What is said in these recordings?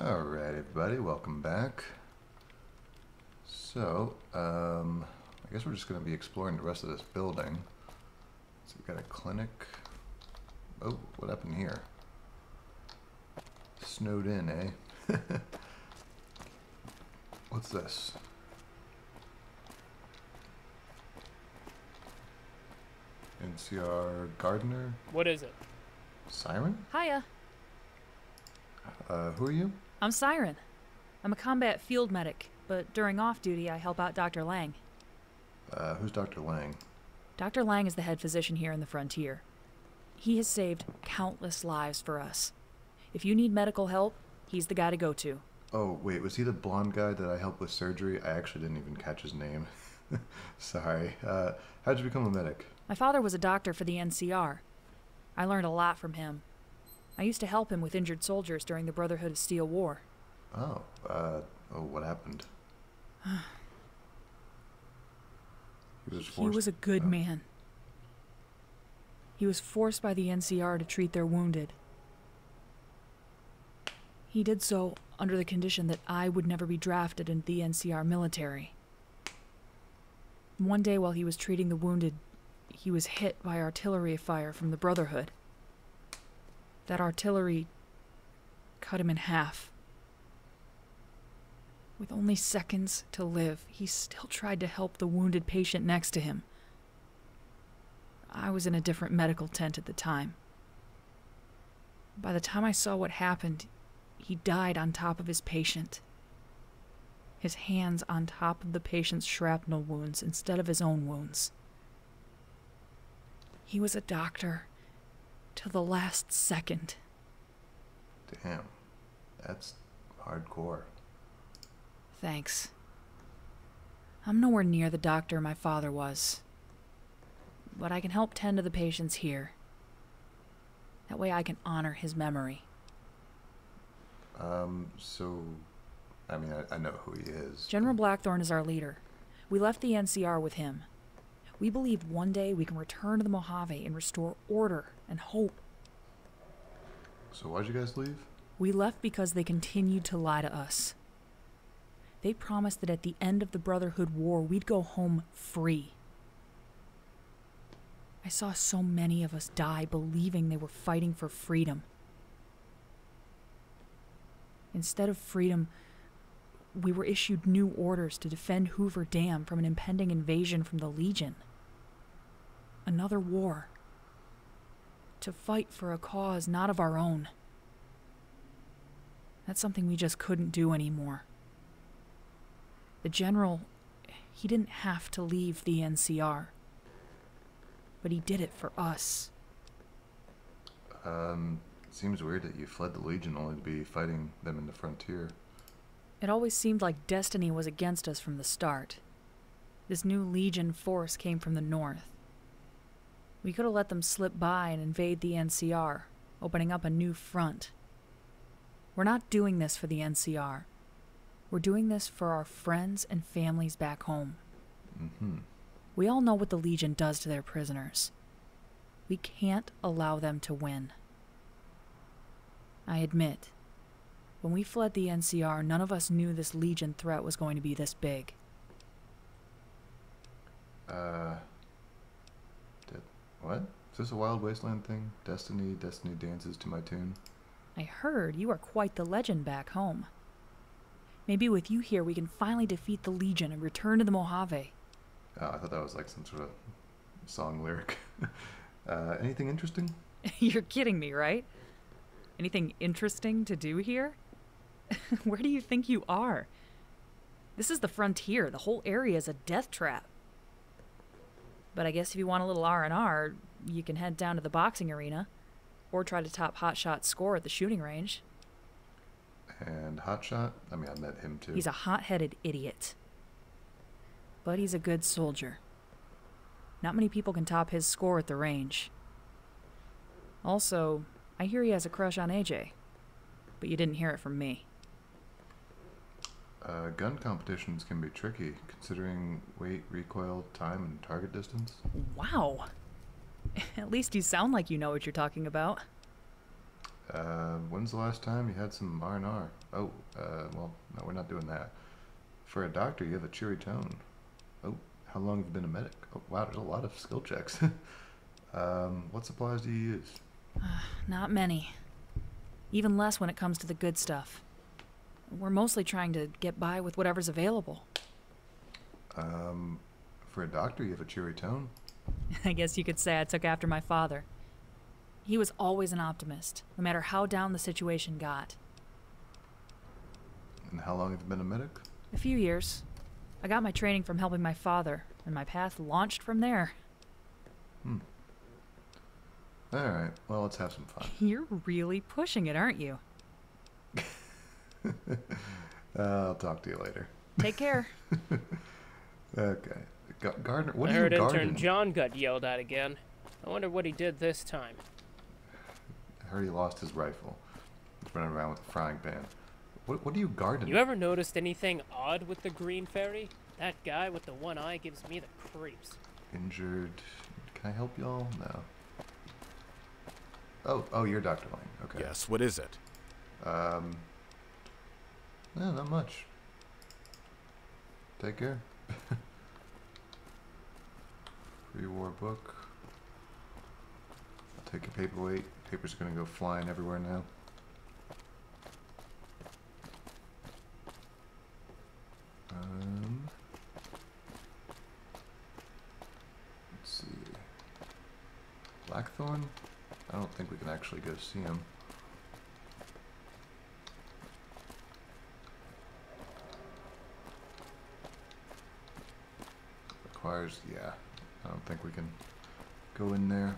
Alright, everybody, welcome back. So, um, I guess we're just going to be exploring the rest of this building. So we've got a clinic. Oh, what happened here? Snowed in, eh? What's this? NCR Gardener? What is it? Siren? Hiya, Uh, who are you? I'm Siren. I'm a combat field medic, but during off duty, I help out Dr. Lang. Uh, who's Dr. Lang? Dr. Lang is the head physician here in the frontier. He has saved countless lives for us. If you need medical help, he's the guy to go to. Oh, wait, was he the blonde guy that I helped with surgery? I actually didn't even catch his name. Sorry. Uh, how'd you become a medic? My father was a doctor for the NCR. I learned a lot from him. I used to help him with injured soldiers during the Brotherhood of Steel War. Oh, uh, oh, what happened? he was He was a good oh. man. He was forced by the NCR to treat their wounded. He did so under the condition that I would never be drafted into the NCR military. One day while he was treating the wounded, he was hit by artillery fire from the Brotherhood. That artillery cut him in half. With only seconds to live, he still tried to help the wounded patient next to him. I was in a different medical tent at the time. By the time I saw what happened, he died on top of his patient. His hands on top of the patient's shrapnel wounds instead of his own wounds. He was a doctor to the last second. Damn. That's hardcore. Thanks. I'm nowhere near the doctor my father was. But I can help tend to the patients here. That way I can honor his memory. Um, so, I mean, I, I know who he is. General Blackthorn is our leader. We left the NCR with him. We believe one day we can return to the Mojave and restore order and hope. So why'd you guys leave? We left because they continued to lie to us. They promised that at the end of the Brotherhood War, we'd go home free. I saw so many of us die believing they were fighting for freedom. Instead of freedom, we were issued new orders to defend Hoover Dam from an impending invasion from the Legion. Another war. To fight for a cause not of our own. That's something we just couldn't do anymore. The general, he didn't have to leave the NCR. But he did it for us. Um, seems weird that you fled the Legion only to be fighting them in the frontier. It always seemed like destiny was against us from the start. This new Legion force came from the north. We could have let them slip by and invade the NCR, opening up a new front. We're not doing this for the NCR. We're doing this for our friends and families back home. Mm-hmm. We all know what the Legion does to their prisoners. We can't allow them to win. I admit, when we fled the NCR, none of us knew this Legion threat was going to be this big. Uh, what? Is this a Wild Wasteland thing? Destiny, Destiny dances to my tune? I heard you are quite the legend back home. Maybe with you here, we can finally defeat the Legion and return to the Mojave. Oh, I thought that was like some sort of song lyric. uh, anything interesting? You're kidding me, right? Anything interesting to do here? Where do you think you are? This is the frontier. The whole area is a death trap. But I guess if you want a little R&R, you can head down to the boxing arena or try to top Hotshot's score at the shooting range. And Hotshot? I mean, I met him too. He's a hot-headed idiot. But he's a good soldier. Not many people can top his score at the range. Also, I hear he has a crush on AJ. But you didn't hear it from me. Uh, gun competitions can be tricky, considering weight, recoil, time, and target distance. Wow. At least you sound like you know what you're talking about. Uh, when's the last time you had some R and R? Oh, uh, well, no, we're not doing that. For a doctor, you have a cheery tone. Oh, how long have you been a medic? Oh, wow, there's a lot of skill checks. um, what supplies do you use? Not many. Even less when it comes to the good stuff. We're mostly trying to get by with whatever's available. Um, for a doctor, you have a cheery tone. I guess you could say I took after my father. He was always an optimist, no matter how down the situation got. And how long have you been a medic? A few years. I got my training from helping my father, and my path launched from there. Hmm. All right. Well, let's have some fun. You're really pushing it, aren't you? Uh, I'll talk to you later. Take care. Okay. Ga- Gardner, what I are you heard intern gardening? John got yelled at again. I wonder what he did this time. I heard he lost his rifle. He's running around with a frying pan. What, what are you gardening? You ever noticed anything odd with the green fairy? That guy with the one eye gives me the creeps. Injured. Can I help y'all? No. Oh, oh, you're Dr. Lane. Okay. Yes, what is it? Um. No, not much. Take care. Pre-war book. I'll take a paperweight. Paper's gonna go flying everywhere now. Um. Let's see. Blackthorn? I don't think we can actually go see him. Requires, yeah. I don't think we can go in there.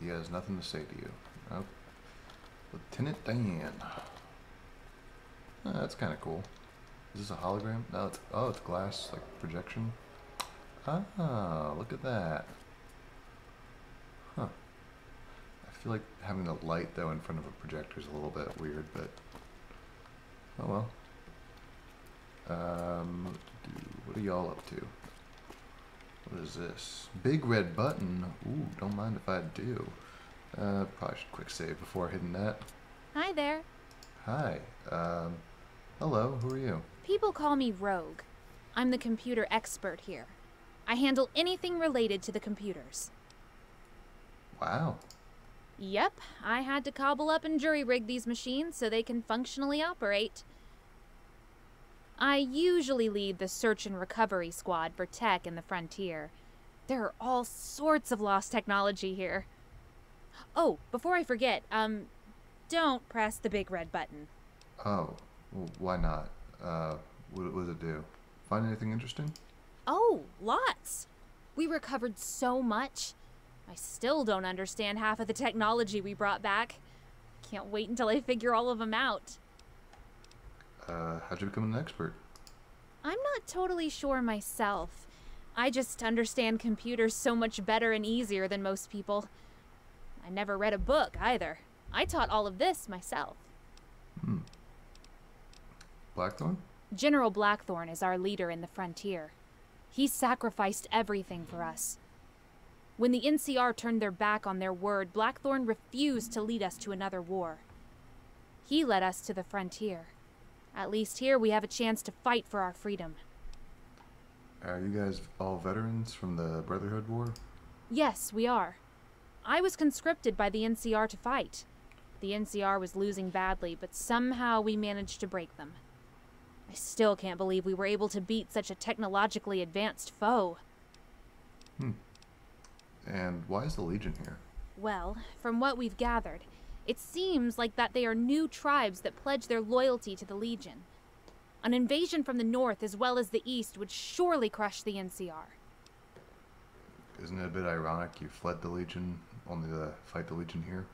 He has nothing to say to you. Oh. Lieutenant Dan. Oh, that's kind of cool. Is this a hologram? No, it's oh, it's glass like projection. Ah, look at that. Huh. I feel like having the light though in front of a projector is a little bit weird, but oh well. Um, what are y'all up to? What is this? Big red button. Ooh, don't mind if I do. Uh, probably should quick save before hitting that. Hi there. Hi. Um, hello. Who are you? People call me Rogue. I'm the computer expert here. I handle anything related to the computers. Wow. Yep, I had to cobble up and jury rig these machines so they can functionally operate. I usually lead the search and recovery squad for tech in the frontier. There are all sorts of lost technology here. Oh, before I forget, um, don't press the big red button. Oh, well, why not? Uh, what, what does it do? Find anything interesting? Oh, lots. We recovered so much. I still don't understand half of the technology we brought back. Can't wait until I figure all of them out. Uh, how'd you become an expert? I'm not totally sure myself. I just understand computers so much better and easier than most people. I never read a book either. I taught all of this myself. Hmm. Blackthorn? General Blackthorn is our leader in the frontier. He sacrificed everything for us. When the NCR turned their back on their word, Blackthorn refused to lead us to another war. He led us to the frontier. At least here we have a chance to fight for our freedom. Are you guys all veterans from the Brotherhood War? Yes, we are. I was conscripted by the NCR to fight. The NCR was losing badly, but somehow we managed to break them. I still can't believe we were able to beat such a technologically advanced foe. Hmm. And why is the Legion here? Well, from what we've gathered, it seems like that they are new tribes that pledge their loyalty to the Legion. An invasion from the north as well as the east would surely crush the NCR. Isn't it a bit ironic you fled the Legion only to fight the Legion here?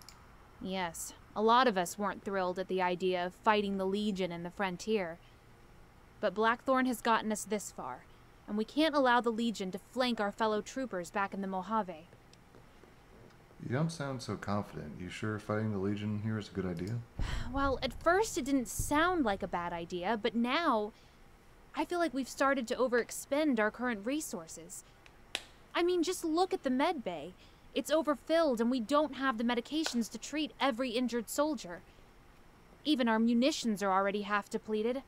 Yes, a lot of us weren't thrilled at the idea of fighting the Legion in the frontier. But Blackthorn has gotten us this far, and we can't allow the Legion to flank our fellow troopers back in the Mojave. You don't sound so confident. You sure fighting the Legion here is a good idea? Well, at first it didn't sound like a bad idea, but now I feel like we've started to overexpend our current resources. I mean, just look at the med bay. It's overfilled, and we don't have the medications to treat every injured soldier. Even our munitions are already half depleted.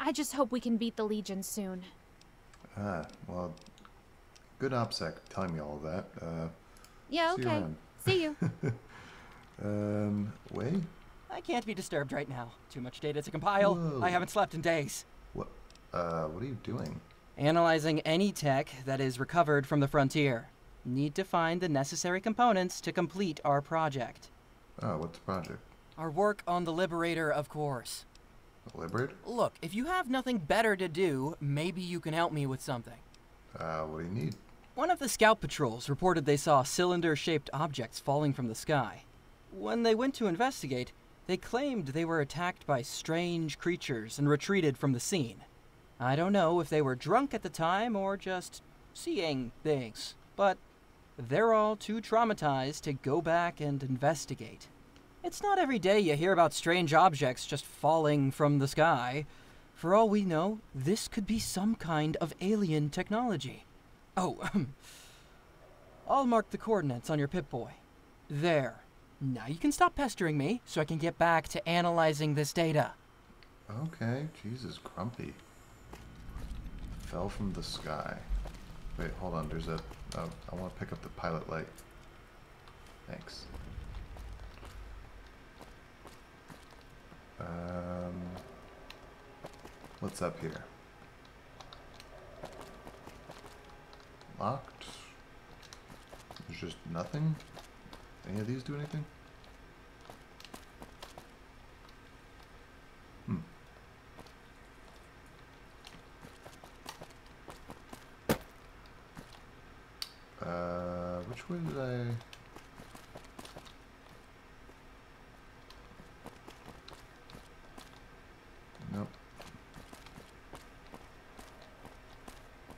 I just hope we can beat the Legion soon. Ah, well, good OPSEC telling me all of that. Uh, Yeah, See you okay. See you. um, Wei? I can't be disturbed right now. Too much data to compile. Whoa. I haven't slept in days. What, uh, what are you doing? Analyzing any tech that is recovered from the frontier. Need to find the necessary components to complete our project. Oh, what's the project? Our work on the Liberator, of course. The Liberator? Look, if you have nothing better to do, maybe you can help me with something. Uh, what do you need? One of the scout patrols reported they saw cylinder shaped objects falling from the sky. When they went to investigate, they claimed they were attacked by strange creatures and retreated from the scene. I don't know if they were drunk at the time or just seeing things, but they're all too traumatized to go back and investigate. It's not every day you hear about strange objects just falling from the sky. For all we know, this could be some kind of alien technology. Oh, I'll mark the coordinates on your Pip-Boy. There. Now you can stop pestering me so I can get back to analyzing this data. Okay, Jesus, grumpy. Fell from the sky. Wait, hold on, there's a... Oh, I want to pick up the pilot light. Thanks. Um... What's up here? Locked? There's just nothing? Any of these do anything? Hmm. Uh, which way did I? Nope.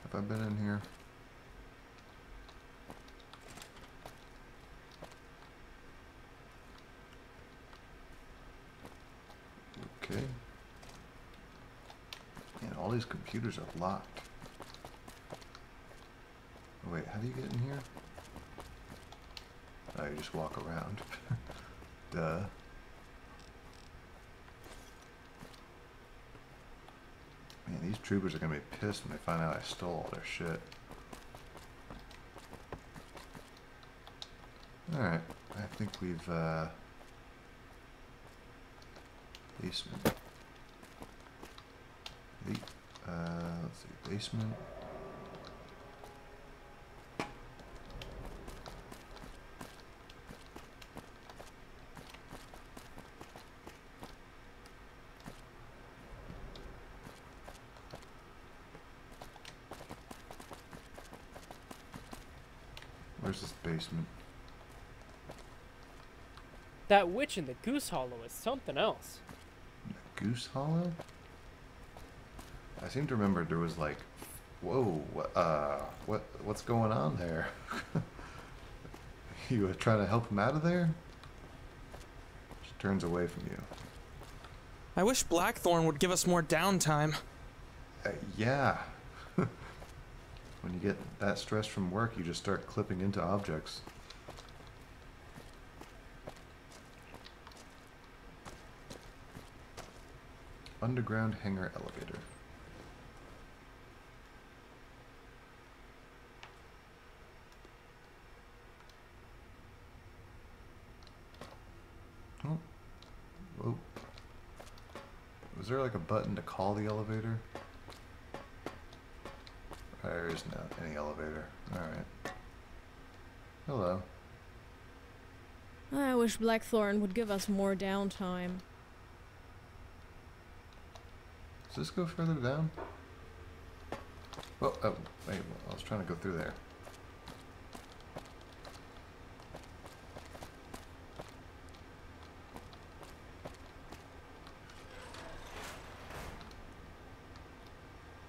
Have I been in here? Okay. Man, all these computers are locked. Wait, how do you get in here? Oh, you just walk around. Duh. Man, these troopers are gonna be pissed when they find out I stole all their shit. Alright, I think we've, uh... Basement. Uh, let's see, basement. Where's this basement? That witch in the goose hollow is something else. Goose Hollow? I seem to remember there was like, whoa, uh, what, what's going on there? you were trying to help him out of there? She turns away from you. I wish Blackthorn would give us more downtime. Uh, yeah. when you get that stressed from work, you just start clipping into objects. Underground hangar elevator. Oh. Whoa. Was there like a button to call the elevator? There is not any elevator. Alright. Hello. I wish Blackthorn would give us more downtime. Does this go further down? Well, oh, wait, I was trying to go through there.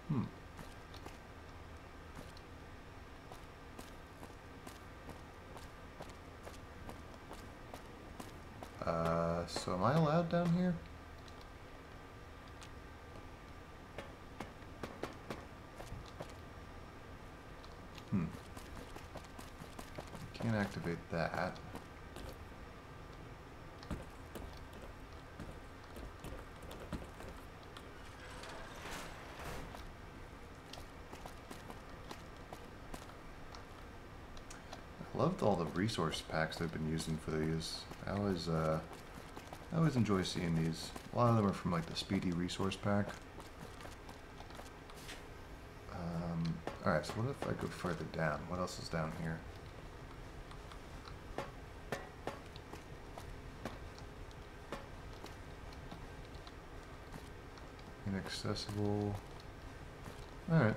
Hmm. Uh, so am I allowed down here? Hmm. Can't can't activate that. I loved all the resource packs they've been using for these. I always, uh, I always enjoy seeing these. A lot of them are from like the Speedy Resource Pack. Um, Alright, so what if I go further down? What else is down here? Inaccessible. Alright.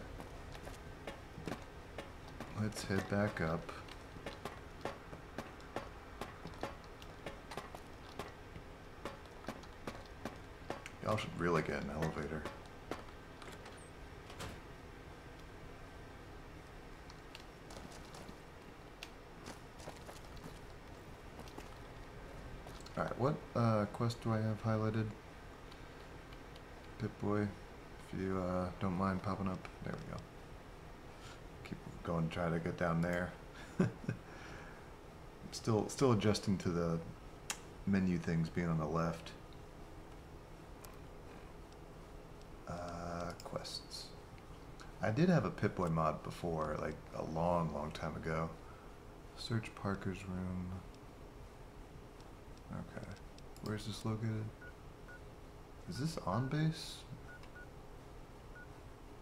Let's head back up. Y'all should really get an elevator. Alright, what uh, quest do I have highlighted? Pip-Boy, if you uh, don't mind popping up. There we go. Keep going, try to get down there. still, still adjusting to the menu things being on the left. Uh, quests. I did have a Pip-Boy mod before, like a long, long time ago. Search Parker's room. Okay. Where's this located? Is this on base?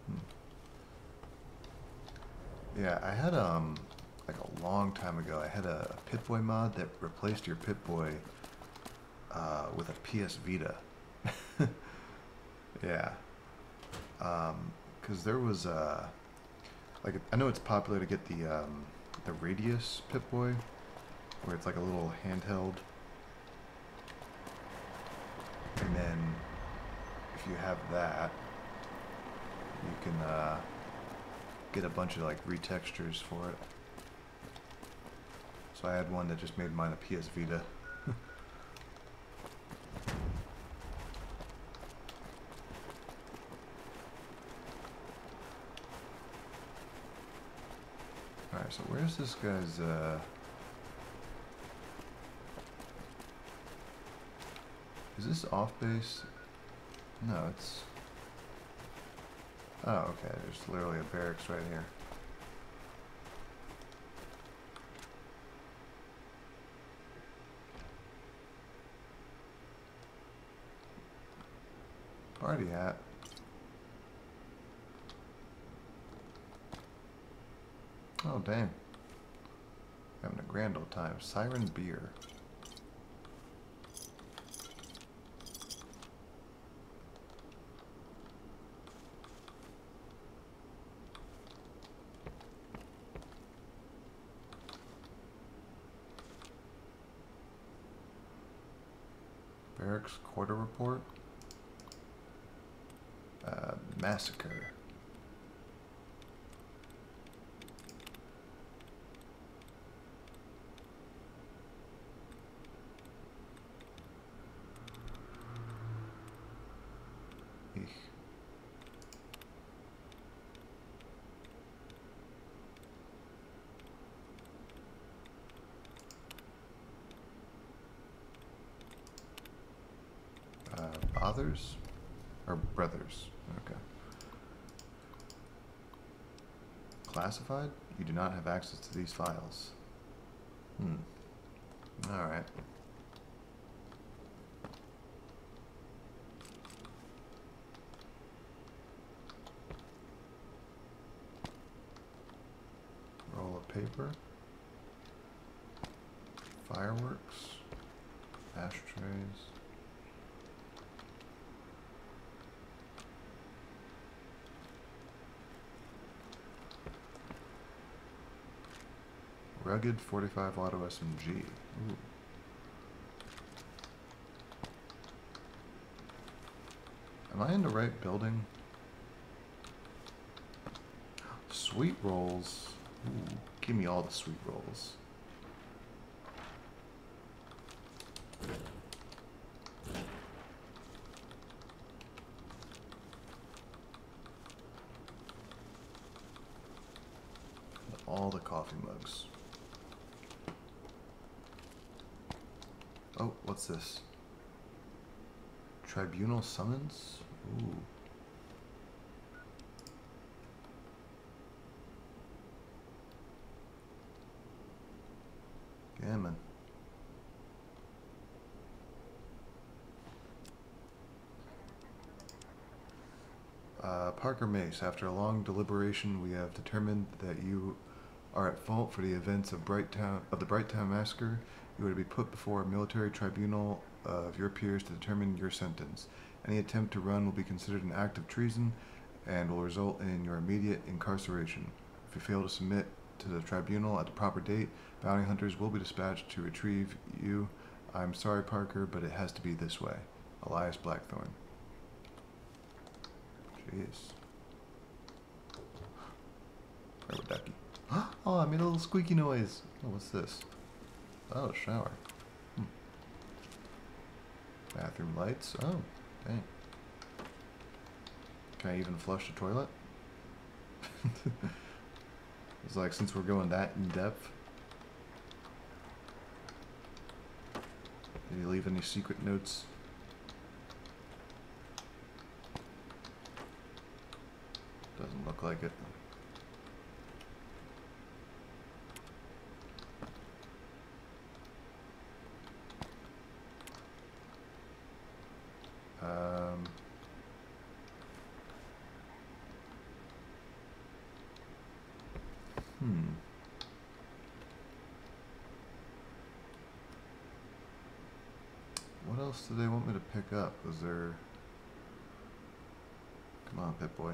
Hmm. Yeah, I had um like a long time ago. I had a, a Pip-Boy mod that replaced your Pip-Boy uh, with a PS Vita. yeah. Um, because there was uh like I know it's popular to get the um the Radius Pip-Boy, where it's like a little handheld. And then if you have that you can uh, get a bunch of like retextures for it. So I had one that just made mine a PS Vita Alright, so where's this guy's uh Is this off base? No, it's... Oh, okay, there's literally a barracks right here. Party hat. Oh, dang. Having a grand old time. Siren beer. Barracks quarter report. Uh, massacre. Eek. Uh, fathers? Or brothers? Okay. Classified? You do not have access to these files. Hmm. Alright. Roll of paper. Fireworks. Ashtrays. Rugged 45 auto SMG. Ooh. Am I in the right building? Sweet rolls. Ooh, give me all the sweet rolls. All the coffee mugs. Oh, what's this? Tribunal summons? Ooh. Uh, Parker Mace, after a long deliberation, we have determined that you are at fault for the events of Brighttown of the Brighttown massacre. You are to be put before a military tribunal of your peers to determine your sentence. Any attempt to run will be considered an act of treason and will result in your immediate incarceration. If you fail to submit to the tribunal at the proper date, bounty hunters will be dispatched to retrieve you. I'm sorry, Parker, but it has to be this way. Elias Blackthorn. Jeez. Rubber ducky. Oh, I made a little squeaky noise. Oh, what's this? Oh, shower. Hmm. Bathroom lights. Oh, dang. Can I even flush the toilet? it's like, since we're going that in depth. Did you leave any secret notes? Doesn't look like it. Else do they want me to pick up? Was there... Come on, Pip-Boy.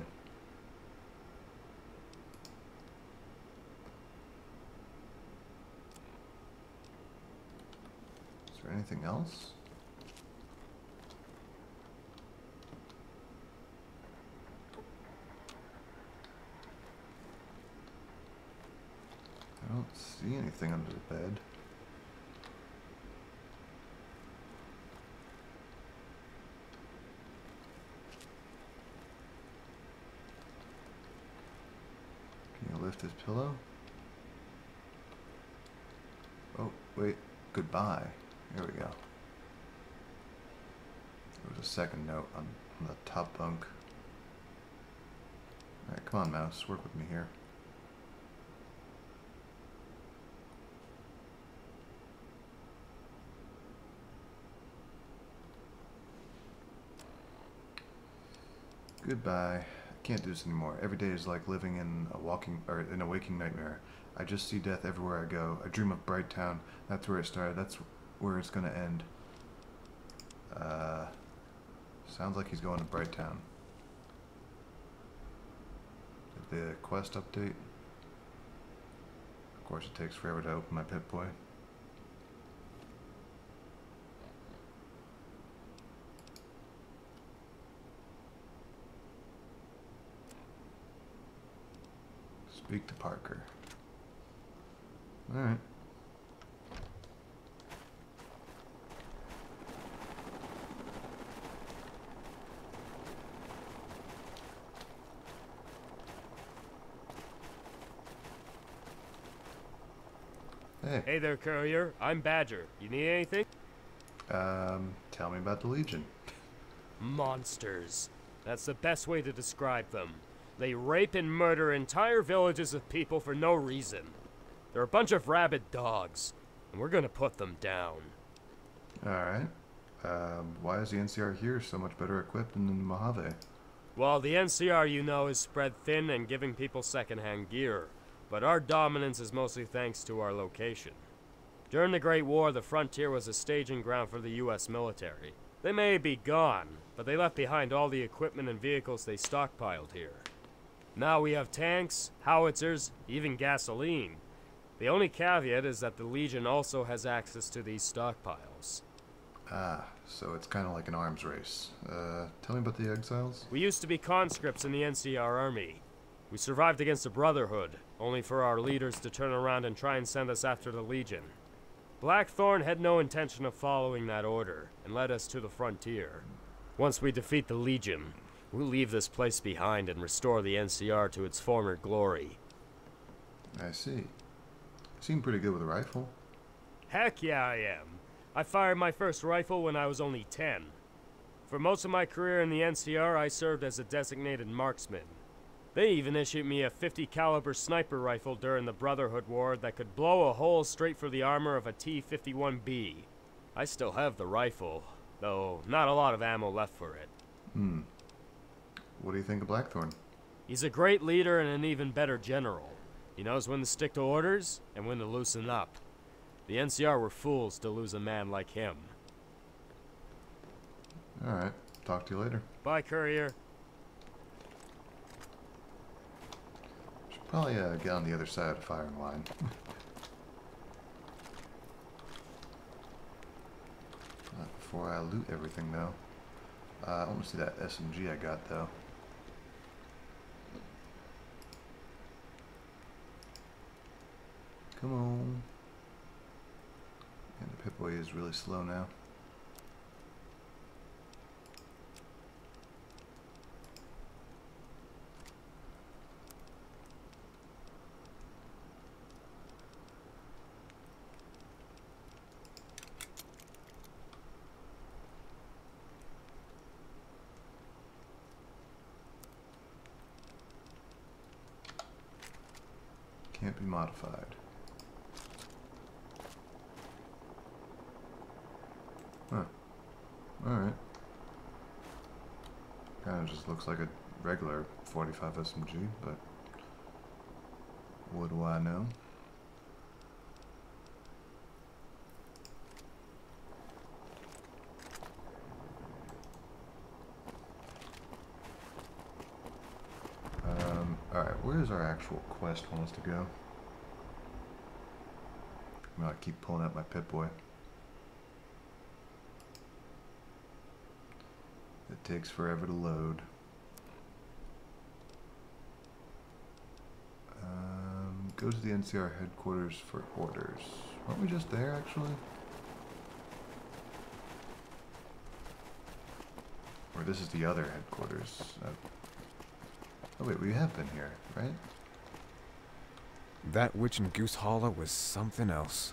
Is there anything else? I don't see anything under the bed. Pillow? Oh, wait. Goodbye. Here we go. There was a second note on, on the top bunk. Alright, come on, mouse. Work with me here. Goodbye. Can't do this anymore. Every day is like living in a walking or in a waking nightmare. I just see death everywhere I go. I dream of Brighttown. That's where it started. That's where it's gonna end. Uh, sounds like he's going to Brighttown. Did the quest update? Of course, it takes forever to open my Pip-Boy. Speak to Parker. Alright. Hey, Hey there, courier. I'm Badger. You need anything? um, tell me about the Legion. Monsters. That's the best way to describe them. They rape and murder entire villages of people for no reason. They're a bunch of rabid dogs, and we're gonna put them down. Alright. Um, why is the NCR here so much better equipped than in Mojave? Well, the NCR, you know, is spread thin and giving people secondhand gear, but our dominance is mostly thanks to our location. During the Great War, the frontier was a staging ground for the U.S. military. They may be gone, but they left behind all the equipment and vehicles they stockpiled here. Now we have tanks, howitzers, even gasoline. The only caveat is that the Legion also has access to these stockpiles. Ah, so it's kind of like an arms race. Uh, tell me about the exiles? We used to be conscripts in the NCR army. We survived against the Brotherhood, only for our leaders to turn around and try and send us after the Legion. Blackthorn had no intention of following that order and led us to the frontier. Once we defeat the Legion, we'll leave this place behind and restore the NCR to its former glory. I see. Seem pretty good with a rifle. Heck yeah, I am. I fired my first rifle when I was only 10. For most of my career in the NCR, I served as a designated marksman. They even issued me a 50 caliber sniper rifle during the Brotherhood War that could blow a hole straight through the armor of a T-51B. I still have the rifle, though not a lot of ammo left for it. Hmm. What do you think of Blackthorn? He's a great leader and an even better general. He knows when to stick to orders and when to loosen up. The NCR were fools to lose a man like him. Alright, talk to you later. Bye, Courier. Should probably uh, get on the other side of the firing line. Not before I loot everything, though. Uh, I want to see that SMG I got, though. Come on. And the Pip-Boy is really slow now. Can't be modified. Huh. Alright. Kinda just looks like a regular 45 SMG, but what do I know? Um, alright, where's our actual quest want us to go? I'm gonna keep pulling up my Pip-Boy. It takes forever to load. Um, go to the NCR headquarters for orders. Weren't we just there, actually? Or this is the other headquarters. Uh, oh wait, we have been here, right? That witch in Goose Hollow was something else.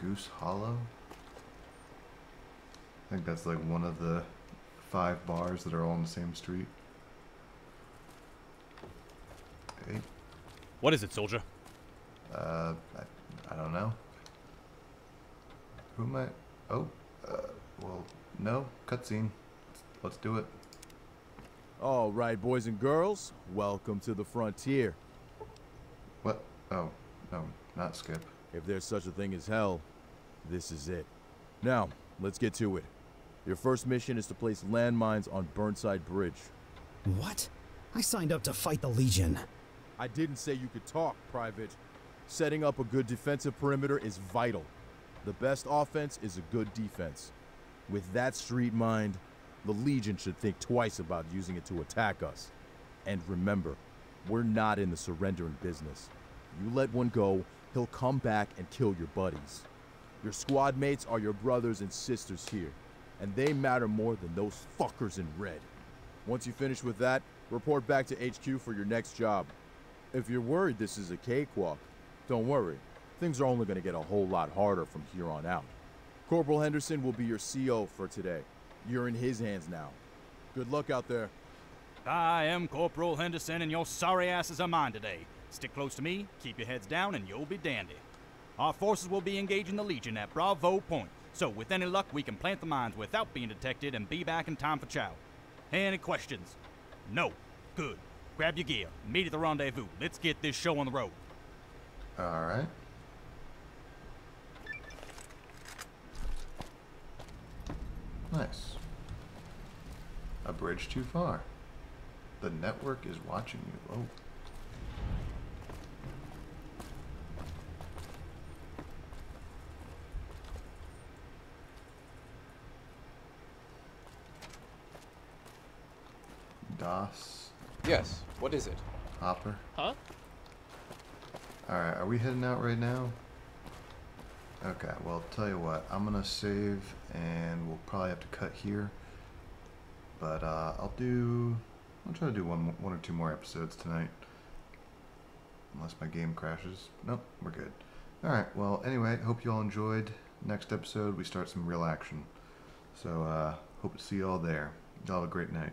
Goose Hollow? I think that's like one of the five bars that are all on the same street. Hey, What is it, soldier? uh, I, I don't know. Who am I? Oh, uh, well, no, cutscene. Let's, let's do it. All right, boys and girls, welcome to the frontier. What? Oh, no, not Skip. If there's such a thing as hell, this is it. Now, let's get to it. Your first mission is to place landmines on Burnside Bridge. What? I signed up to fight the Legion. I didn't say you could talk, Private. Setting up a good defensive perimeter is vital. The best offense is a good defense. With that street mind, the Legion should think twice about using it to attack us. And remember, we're not in the surrendering business. You let one go, he'll come back and kill your buddies. Your squad mates are your brothers and sisters here, and they matter more than those fuckers in red. Once you finish with that, report back to HQ for your next job. If you're worried this is a cakewalk, don't worry. Things are only going to get a whole lot harder from here on out. Corporal Henderson will be your CO for today. You're in his hands now. Good luck out there. I am Corporal Henderson, and your sorry asses are mine today. Stick close to me, keep your heads down, and you'll be dandy. Our forces will be engaging the Legion at Bravo Point, so with any luck, we can plant the mines without being detected and be back in time for chow. Any questions? No. Good. Grab your gear. Meet at the rendezvous. Let's get this show on the road. Alright. Nice. A bridge too far. The network is watching you. Oh. DOS. Yes, what is it? Hopper. Huh? Alright, are we heading out right now? Okay, well, tell you what, I'm gonna save and we'll probably have to cut here. But uh, I'll do. I'll try to do one, one or two more episodes tonight. Unless my game crashes. Nope, we're good. Alright, well, anyway, hope you all enjoyed next episode we start some real action. So uh, hope to see you all there. Y'all have a great night.